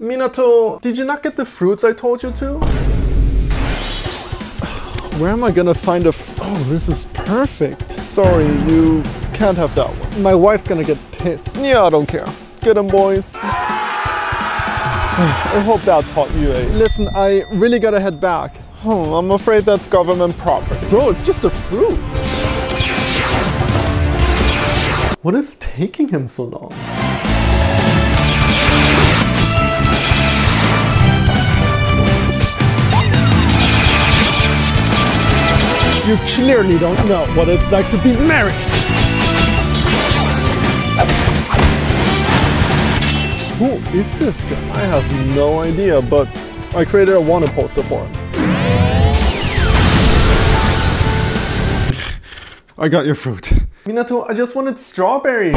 Minato, did you not get the fruits I told you to? Where am I gonna find a Oh, this is perfect. Sorry, you can't have that one. My wife's gonna get pissed. Yeah, I don't care. Get them, boys. I hope that taught you a... Listen, I really gotta head back. Oh, I'm afraid that's government property. Bro, it's just a fruit. What is taking him so long? You clearly don't know what it's like to be married. Who is this guy? I have no idea, but I created a wanted poster for him. I got your fruit. Minato, I just wanted strawberry.